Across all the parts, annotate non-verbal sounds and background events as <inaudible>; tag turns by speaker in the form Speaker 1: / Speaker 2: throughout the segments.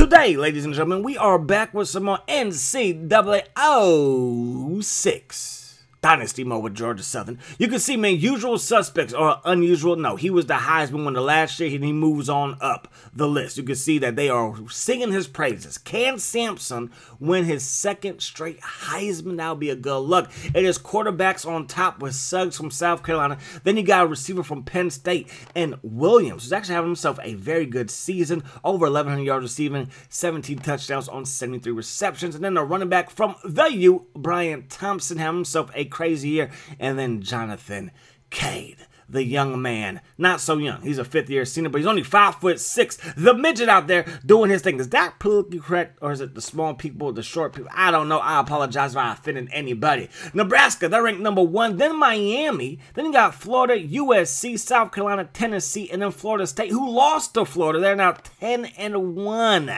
Speaker 1: Today, ladies and gentlemen, we are back with some more NCAA 06. Dynasty mode with Georgia Southern. You can see, man, usual suspects or unusual. No, he was the Heisman winner last year, and he moves on up the list. You can see that they are singing his praises. Can Sampson win his second straight Heisman? That would be a good look. It is quarterbacks on top with Suggs from South Carolina. Then you got a receiver from Penn State and Williams, who's actually having himself a very good season. Over 1,100 yards receiving, 17 touchdowns on 73 receptions. And then a running back from the U, Brian Thompson, having himself a crazy year. And then Jonathan Cade the young man. Not so young. He's a fifth year senior, but he's only five foot six. The midget out there doing his thing. Is that politically correct? Or is it the small people, the short people? I don't know. I apologize if I offended anybody. Nebraska, they're ranked number one. Then Miami. Then you got Florida, USC, South Carolina, Tennessee, and then Florida State, who lost to Florida. They're now 10 and 1.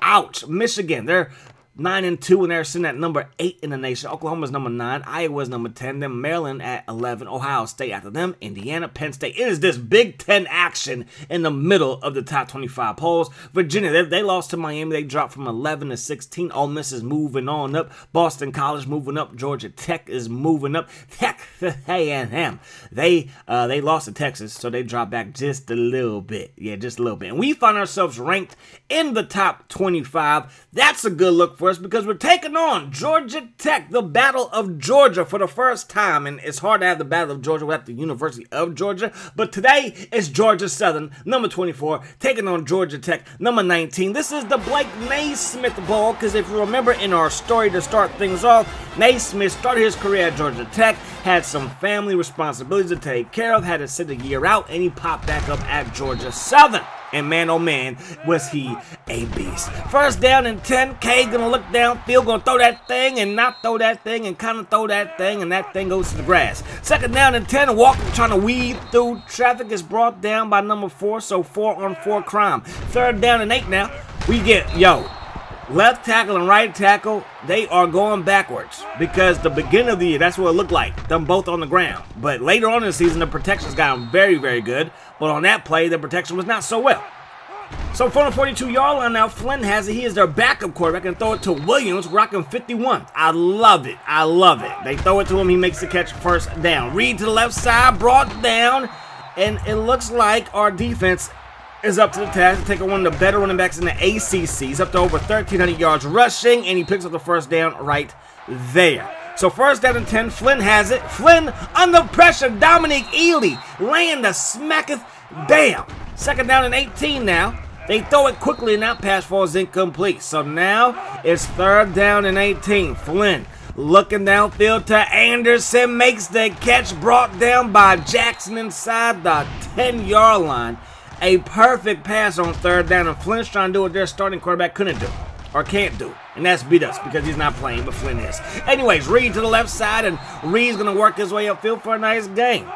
Speaker 1: Ouch. Michigan, they're nine and two, and they're sitting at number eight in the nation. Oklahoma's number nine, Iowa's number ten, then Maryland at eleven, Ohio State after them, Indiana, Penn State. It is this Big Ten action in the middle of the top twenty-five polls. Virginia, they, they lost to Miami. They dropped from eleven to sixteen. Ole Miss is moving on up. Boston College moving up. Georgia Tech is moving up. Texas A&M, they uh, they lost to Texas, so they dropped back just a little bit. Yeah, just a little bit. And we find ourselves ranked in the top twenty-five. That's a good look for for us because we're taking on Georgia Tech, the Battle of Georgia for the first time. And it's hard to have the Battle of Georgia without the University of Georgia. But today it's Georgia Southern, number 24, taking on Georgia Tech, number 19. This is the Blake Naismith Bowl because if you remember in our story to start things off, Naismith started his career at Georgia Tech, had some family responsibilities to take care of, had to sit a year out, and he popped back up at Georgia Southern. And man, oh man, was he a beast. First down and 10, K gonna look downfield, gonna throw that thing and not throw that thing and kind of throw that thing, and that thing goes to the grass. Second down and 10, Walker trying to weave through traffic is brought down by number four, so four on four crime. Third down and eight now, we get, yo, left tackle and right tackle, they are going backwards because the beginning of the year, that's what it looked like. Them both on the ground. But later on in the season, the protection's gotten very, very good. But on that play, the protection was not so well. So from the 42 yard line now, Flynn has it. He is their backup quarterback and throw it to Williams, rocking 51. I love it. I love it. They throw it to him. He makes the catch first down. Reed to the left side, brought down. And it looks like our defense is up to the task to take on one of the better running backs in the ACC. He's up to over 1,300 yards rushing, and he picks up the first down right there. So first down and 10, Flynn has it. Flynn under pressure, Dominique Ealy laying the smacketh down. Second down and 18 now. They throw it quickly and that pass falls incomplete. So now it's third down and 18. Flynn looking downfield to Anderson. Makes the catch brought down by Jackson inside the 10 yard line. A perfect pass on third down. And Flynn's trying to do what their starting quarterback couldn't do or can't do. And that's beat us because he's not playing, but Flynn is. Anyways, Reed to the left side, and Reed's going to work his way upfield for a nice game.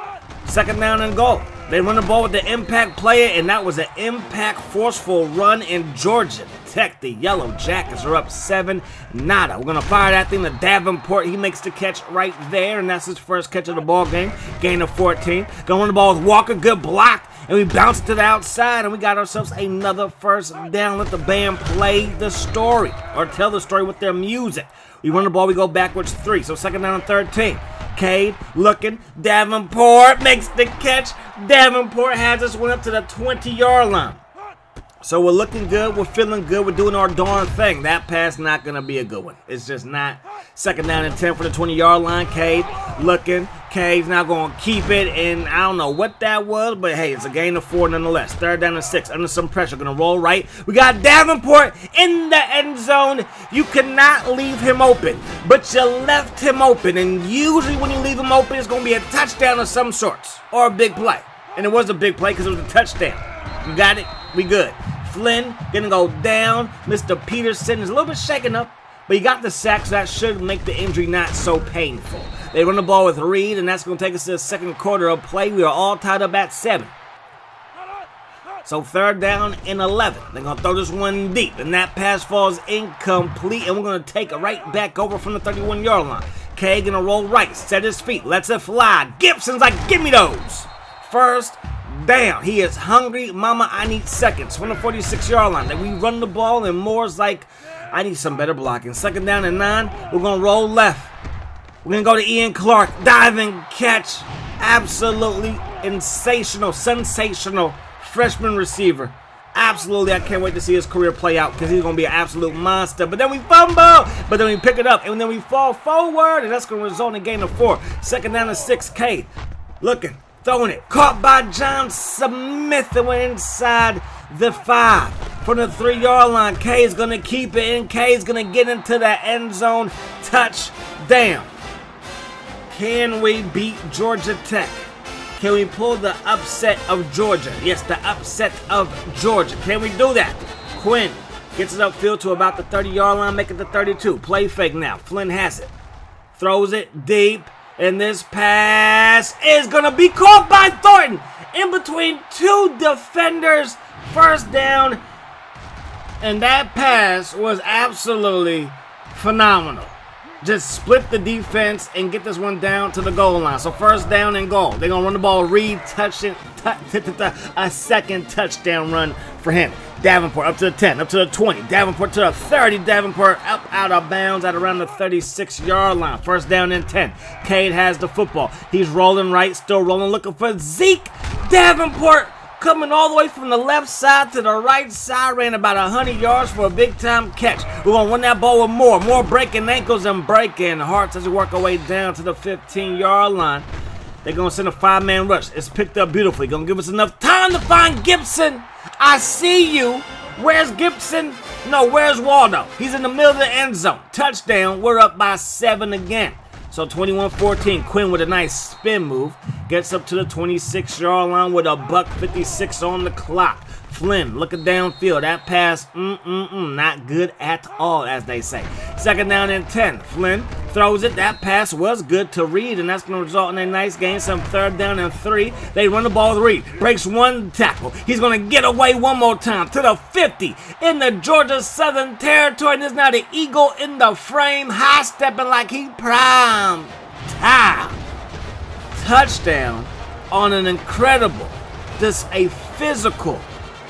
Speaker 1: Second down and goal. They run the ball with the impact player, and that was an impact forceful run in Georgia Tech. The Yellow Jackets are up 7 nada. We're going to fire that thing to Davenport. He makes the catch right there, and that's his first catch of the ball game. Gain of 14. Going to run the ball with Walker. Good block. And we bounce to the outside, and we got ourselves another first down. Let the band play the story, or tell the story with their music. We run the ball, we go backwards three. So second down and 13. Cade looking. Davenport makes the catch. Davenport has us went up to the 20 yard line. So we're looking good. We're feeling good. We're doing our darn thing. That pass not going to be a good one. It's just not. Second down and 10 for the 20-yard line. Cade looking. Cade's not going to keep it. And I don't know what that was, but hey, it's a gain of four nonetheless. Third down and six. Under some pressure. Going to roll right. We got Davenport in the end zone. You cannot leave him open, but you left him open. And usually when you leave him open, it's going to be a touchdown of some sorts or a big play. And it was a big play because it was a touchdown. You got it? We good. Flynn gonna go down. Mr. Peterson is a little bit shaken up, but he got the sack, so that should make the injury not so painful. They run the ball with Reed, and that's gonna take us to the second quarter of play. We are all tied up at seven. So third down and 11. They're going to throw this one deep, and that pass falls incomplete, and we're going to take it right back over from the 31-yard line. K going to roll right, set his feet, lets it fly. Gibson's like, give me those. First down. He is hungry. Mama, I need seconds from the 46 yard line. Then we run the ball, and Moore's like, I need some better blocking. Second down and nine. We're going to roll left. We're going to go to Ian Clark. Diving catch. Absolutely sensational, sensational freshman receiver. Absolutely, I can't wait to see his career play out because he's going to be an absolute monster. But then we fumble, but then we pick it up, and then we fall forward, and that's going to result in a gain of four. Second down to 6K. Looking, throwing it. Caught by John Smith and went inside the five. From the three-yard line, K is going to keep it, and K is going to get into the end zone. Touchdown. Can we beat Georgia Tech? Can we pull the upset of Georgia? Yes, the upset of Georgia. Can we do that? Quinn gets it upfield to about the 30-yard line, making the 32. Play fake now. Flynn has it. Throws it deep. And this pass is going to be caught by Thornton in between two defenders. First down. And that pass was absolutely phenomenal just split the defense and get this one down to the goal line. So first down and goal. They're to run the ball, Reed touching, <laughs> a second touchdown run for him. Davenport up to the 10, up to the 20. Davenport to the 30. Davenport up out of bounds at around the 36 yard line. First down and 10. Cade has the football. He's rolling right, still rolling, looking for Zeke. Davenport coming all the way from the left side to the right side, ran about 100 yards for a big time catch. We're going to run that ball with Moore. Moore breaking ankles and breaking hearts as we work our way down to the 15 yard line. They're going to send a five man rush. It's picked up beautifully. Going to give us enough time to find Gibson. I see you. Where's Gibson? No, where's Waldo? He's in the middle of the end zone. Touchdown. We're up by seven again. So 21-14, Quinn with a nice spin move. Gets up to the 26-yard line with a buck 56 on the clock. Flynn looking downfield. That pass, mm-mm-mm, not good at all, as they say. Second down and 10. Flynn throws it. That pass was good to Reed, and that's going to result in a nice gain. Some third down and three. They run the ball with Reed. Breaks one tackle. He's going to get away one more time to the 50 in the Georgia Southern Territory. And there's now the Eagle in the frame, high stepping like he prime time. Touchdown on an incredible, just a physical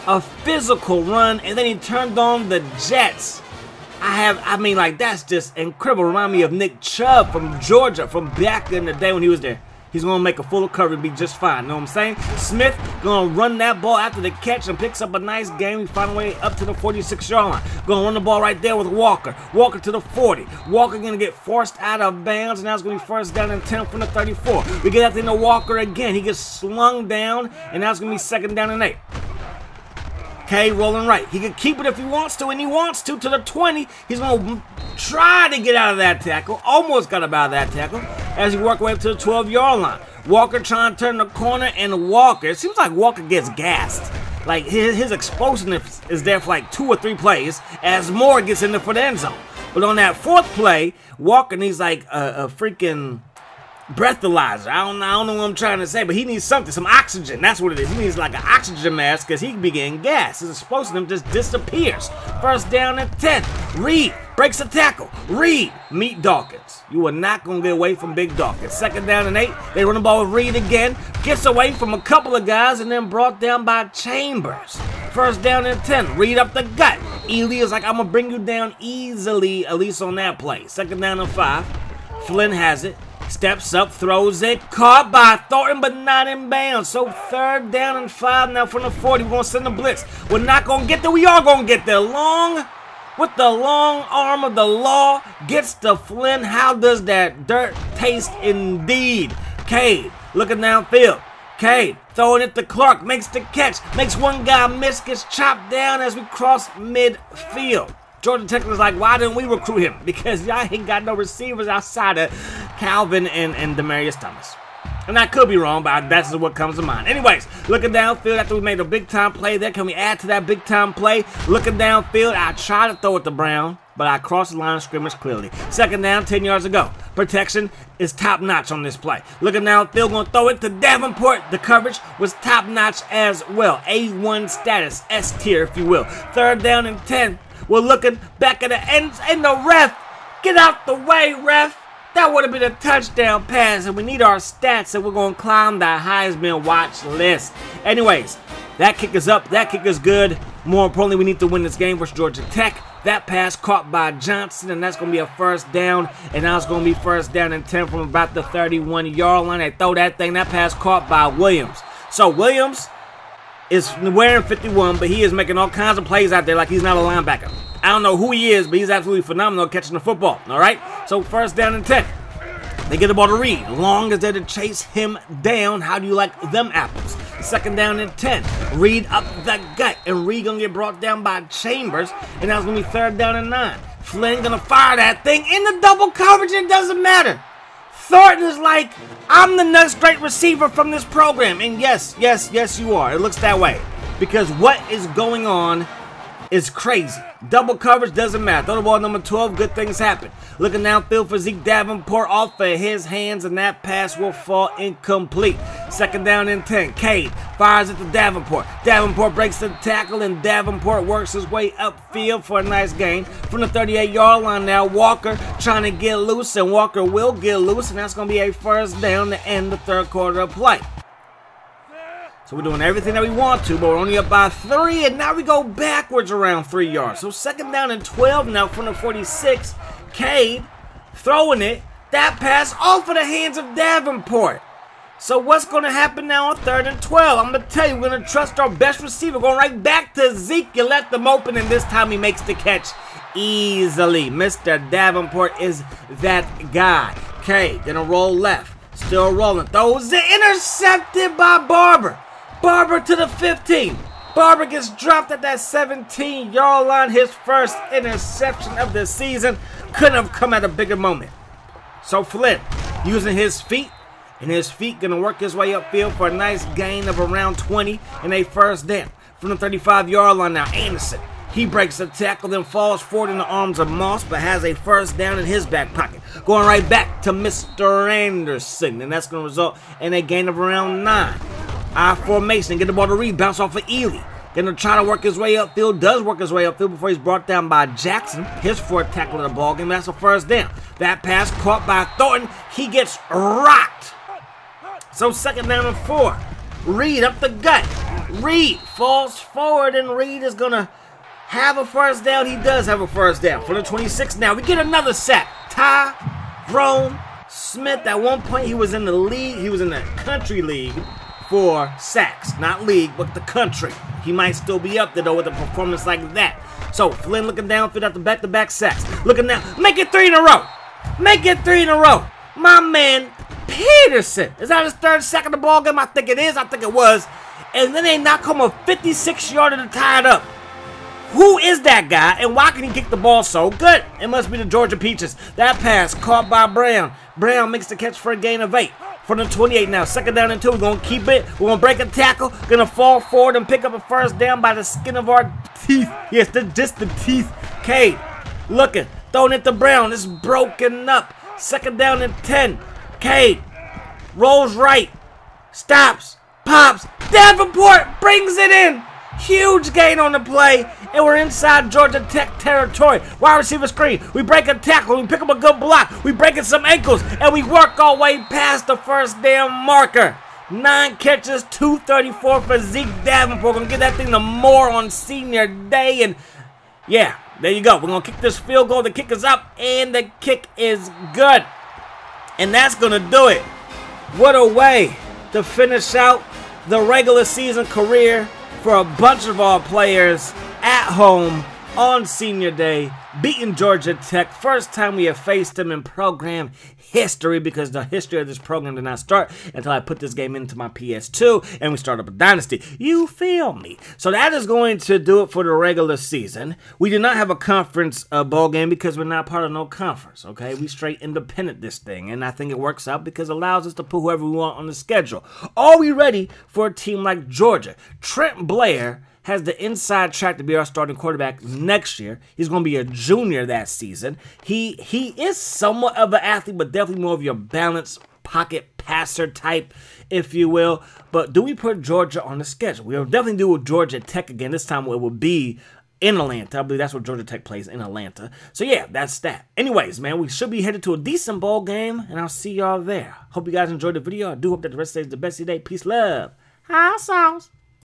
Speaker 1: a physical run, and then he turned on the Jets. I have, I mean, like, that's just incredible. Remind me of Nick Chubb from Georgia from back in the day when he was there. He's going to make a full recovery and be just fine. Know what I'm saying? Smith going to run that ball after the catch and picks up a nice game. Find a way up to the 46-yard line. Going to run the ball right there with Walker. Walker to the 40. Walker going to get forced out of bounds, and now it's going to be first down and 10 from the 34. We get that thing to Walker again. He gets slung down, and now it's going to be second down and 8. Okay, rolling right. He can keep it if he wants to, and he wants to to the 20. He's going to try to get out of that tackle. Almost got out of that tackle as he worked way up to the 12-yard line. Walker trying to turn the corner, and Walker, it seems like Walker gets gassed. Like, his, his explosiveness is there for like two or three plays as Moore gets in the for the end zone. But on that fourth play, Walker needs like a, a freaking breathalyzer. I don't, I don't know what I'm trying to say, but he needs something, some oxygen. That's what it is. He needs like an oxygen mask because he can be getting gas. His explosive just disappears. First down and 10. Reed breaks a tackle. Reed, meet Dawkins. You are not going to get away from Big Dawkins. Second down and 8. They run the ball with Reed again. Gets away from a couple of guys and then brought down by Chambers. First down and 10. Reed up the gut. Ely is like, I'm going to bring you down easily, at least on that play. Second down and 5. Flynn has it. Steps up, throws it, caught by Thornton, but not in bounds. So third down and five now from the 40. We're going to send the blitz. We're not going to get there. We are going to get there. Long with the long arm of the law gets to Flynn. How does that dirt taste indeed? Cade looking downfield. Cade throwing it to Clark, makes the catch, makes one guy miss, gets chopped down as we cross midfield. Tech was like, why didn't we recruit him? <laughs> Because y'all ain't got no receivers outside of Calvin and, and Demaryius Thomas. And I could be wrong, but that's what comes to mind. Anyways, looking downfield after we made a big time play there, can we add to that big time play? Looking downfield, I try to throw it to Brown, but I crossed the line of scrimmage clearly. Second down, 10 yards ago. Protection is top notch on this play. Looking downfield, going to throw it to Davenport. The coverage was top notch as well. A1 status, S tier, if you will. Third down and 10. We're looking back at the ends, and the ref. Get out the way, ref. That would have been a touchdown pass, and we need our stats, and we're going to climb the Heisman watch list. Anyways, that kick is up. That kick is good. More importantly, we need to win this game versus Georgia Tech. That pass caught by Johnson, and that's going to be a first down. And now it's going to be first down and 10 from about the 31-yard line. They throw that thing. That pass caught by Williams. So Williams is wearing 51, but he is making all kinds of plays out there like he's not a linebacker. I don't know who he is, but he's absolutely phenomenal catching the football. All right? So first down and 10. They get the ball to Reed. Long as they're to chase him down, how do you like them apples? Second down and 10. Reed up the gut, and Reed gonna get brought down by Chambers, and that's gonna be third down and 9. Flynn gonna fire that thing in the double coverage, it doesn't matter. Thornton is like, I'm the next great receiver from this program. And yes, yes, yes, you are. It looks that way. Because what is going on is crazy. Double coverage doesn't matter. Throw the ball number 12, good things happen. Looking downfield for Zeke Davenport off of his hands, and that pass will fall incomplete. Second down and 10. Cade fires it to Davenport. Davenport breaks the tackle, and Davenport works his way upfield for a nice gain. From the 38 yard line now, Walker trying to get loose, and Walker will get loose, and that's going to be a first down to end the third quarter of play. So we're doing everything that we want to, but we're only up by three, and now we go backwards around three yards. So second down and 12 now from the 46. Cade throwing it. That pass off of the hands of Davenport. So what's going to happen now on third and 12? I'm going to tell you, we're going to trust our best receiver. Going right back to Zeke. You let them open, and this time he makes the catch easily. Mr. Davenport is that guy. Cade gonna roll left. Still rolling. Throws it intercepted by Barber. Barber to the 15. Barber gets dropped at that 17 yard line. His first interception of the season. Couldn't have come at a bigger moment. So Flynn using his feet. And his feet going to work his way upfield for a nice gain of around 20 and a first down. From the 35 yard line now, Anderson. He breaks the tackle, then falls forward in the arms of Moss, but has a first down in his back pocket. Going right back to Mr. Anderson, and that's going to result in a gain of around 9. I formation, get the ball to Reed, bounce off of Ely. Gonna try to work his way upfield, does work his way upfield before he's brought down by Jackson. His fourth tackle of the ball game. That's a first down. That pass caught by Thornton. He gets rocked. So second down and four. Reed up the gut. Reed falls forward, and Reed is gonna have a first down. He does have a first down. For the 26 now, we get another sack. Tyrone Smith, at one point, he was in the league. He was in the country league for sacks. Not league, but the country. He might still be up there, though, with a performance like that. So, Flynn looking down, fit out the back-to-back sacks. Looking down. Make it three in a row. Make it three in a row. My man, Peterson. Is that his third sack of the ball game? I think it is. I think it was. And then they knock home a 56-yarder to tie it up. Who is that guy, and why can he kick the ball so good? It must be the Georgia Peaches. That pass caught by Brown. Brown makes the catch for a gain of eight. From the 28 now, second down and two. We're going to keep it. We're going to break a tackle. Going to fall forward and pick up a first down by the skin of our teeth. Yes, the, just the teeth. Cade looking, throwing it to Brown. It's broken up. Second down and 10. Cade rolls right, stops, pops. Davenport brings it in. Huge gain on the play, and we're inside Georgia Tech territory. Wide receiver screen. We break a tackle. We pick up a good block. We breaking some ankles, and we work our way past the first damn marker. Nine catches, 234 for Zeke Davenport. To get that thing to Moore on senior day. And yeah, there you go. We're to kick this field goal. The kick is up, and the kick is good. And that's to do it. What a way to finish out the regular season career for a bunch of our players at home on senior day, beating Georgia Tech. First time we have faced them in program history because the history of this program did not start until I put this game into my PS2 and we start up a dynasty. You feel me? So that is going to do it for the regular season. We do not have a conference uh, bowl game because we're not part of no conference, okay? We straight independent this thing, and I think it works out because it allows us to put whoever we want on the schedule. Are we ready for a team like Georgia? Trent Blair has the inside track to be our starting quarterback next year. He's going to be a junior that season. He he is somewhat of an athlete, but definitely more of your balanced pocket passer type, if you will. But do we put Georgia on the schedule? We'll definitely do with Georgia Tech again. This time it will be in Atlanta. I believe that's where Georgia Tech plays in Atlanta. So yeah, that's that. Anyways, man, we should be headed to a decent ball game, and I'll see y'all there. Hope you guys enjoyed the video. I do hope that the rest of the day is the best of your day. Peace, love. Hot sauce.